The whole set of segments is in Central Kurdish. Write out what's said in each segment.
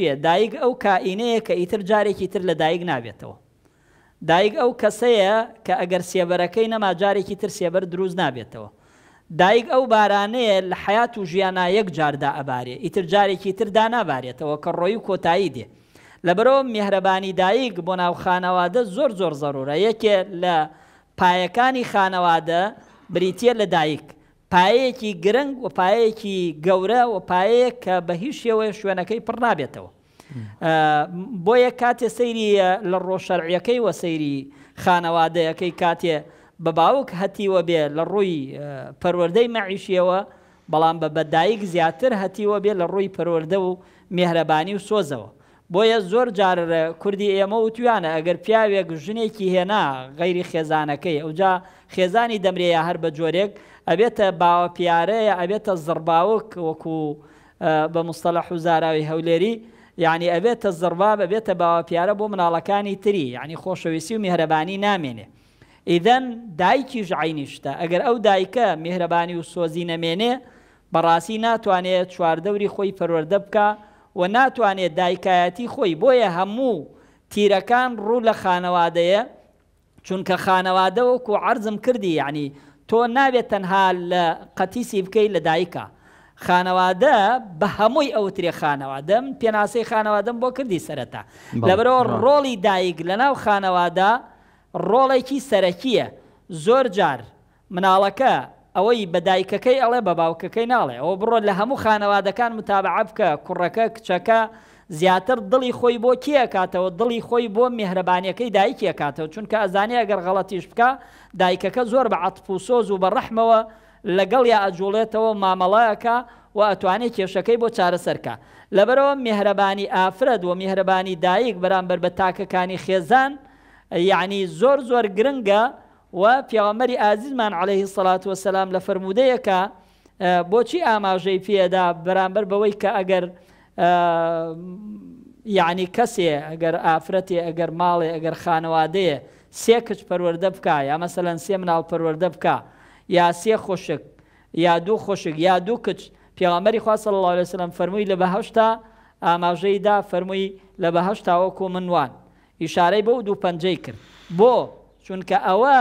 چییە؟ دایک ئەو کائینەیە کە ئیتر جارێکی تر لە دایک نابێتەوە. دایک ئەو کەسەیە کە ئەگەر سێبەرەکەی نەما جارێکی تر سێبەر دروست نابێتەوە. دایک ئەو بارانەیە لە حەیات و ژیانا یەک جار دائەبارێ ئیتر جارێکی تر دانابارێتەوە کە ڕۆی و کۆتایی دێ. لەبەرئەوە میهرەبانی دایک بۆ ناو خانەوادە زۆر زۆر زەرورە. یەکێ لە پایەکانی خانەوادە بریتییە لە دایک. پایەیەکی گرنگ و پایەیەکی گەورە و پایەیەک کە بە هیچ شێوەیە شوێنەکەی پڕ نابێتەوە بۆیە کاتێ سەیری لە ڕۆشەرعیەکەی وە سەیری خانەوادەیەکەی کاتێ بە باوک هەتیوە بێ لە ڕووی پەروەردەی مەعیشیەوە بەڵام بە بەدایک زیاتر هەتیوە بێ لە ڕووی پەروەردە و مێهرەبانی و سۆزەوە بۆیە زۆر جار کوردی ئێمە وتویانە ئەگەر پیاوێک ژنێکی هێنا غەیری خێزانەکەی ئەوجا خێزانی دەمرێ یا هەر بە جۆرێک ئەبێتە باوە پیارە یا ئەبێتە زڕباوک وەکو بە مستەلەح و زاراوی هەولێری یعنی ئەبێتە زڕباب ئەبێتە باوە پیارە بۆ مناڵەکانی تری یعنی خۆشەویستی و میهرەبانی نامێنێ ئیدەن دایکیش عینی شتە ئەگەر ئەو دایکە میهرەبانی و سۆزی نەمێنێ بەڕاستی ناتوانێ چواردەوری خۆی پەروەردە بکا و ناتوانێ دایکایەتی خۆی بۆیە هەموو تیرەکان ڕوو لە خانەوادەیە چونکە خانەوادە وەکو عەرزم کردی یەعنی تۆ نابێ تەنها لە قەتیسی بکەی لە دایکا خانەوادە بە هەمووی ئەوترێ خانەوادە من پێناسەی خانەوادەم بۆ کردی سەرەتا بەڵێ لەبەرەوە بەڵێ ڕۆڵی دایک لەناو خانەوادە ڕۆڵێکی سەرەکیە زۆر جار مناڵەکە ئەوەی بە دایکەکەی ئەڵێ بە باوکەکەی ناڵێ ئەوە بڕۆ لە هەموو خانەوادەکان متابەعە بکە کوڕەکە کچەکە زیاتر دڵی خۆی بۆ کێ ئەکاتەوە دڵی خۆی بۆ میهرەبانیەکەی دایکی ئەکاتەوە چونکە ئەزانێ ئەگەر غەڵەتیش بکا دایکەکە زۆر بە عەتف و سۆز و بە ڕەحمەوە لەگەڵیا ئەجوڵێتەوە و مامەڵە ئەکا و ئەتوانێ کێشەکەی بۆ چارەسەر کا لەبەرەوە میهرەبانی ئافرەت و میهرەبانی دایک بەرامبەر بە تاکەکانی خێزان یەعنی زۆر زۆر گرنگە و پێغەمبەری ئازیزمان علیە سەڵا وسلام لە فەرموودەیەکا بۆچی ئاماژەی پێدا بەرامبەر بەوەی کە ئەگەر یعنی کەسێ ئەگەر ئافرەتێ ئەگەر ماڵێ ئەگەر خانەوادەیە سێ کچ پەروەەردە بکە یا مەسەەن سێ مناڵ پەروەەردە بکە یا سێ خوشک یا دوو خوشک یا دوو کچ پێغەمەری خواصل الله لەسلم فەرمووی لە بەهشتا ئاماژەیدا فەرمووی لە بەهشتاوەکو منوان ئیشارەی بەو دوو پەنجەی کرد. بۆ؟ چونکە ئەوە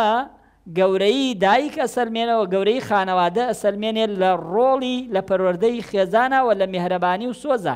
گەورەیی دایک ئەسەلمێنەوە، گەورەیی خانەوادە ئەسەلمێنێ لە ڕۆڵی لە پەروەردەی خێزانا و لە میهرەبانی و سۆزا.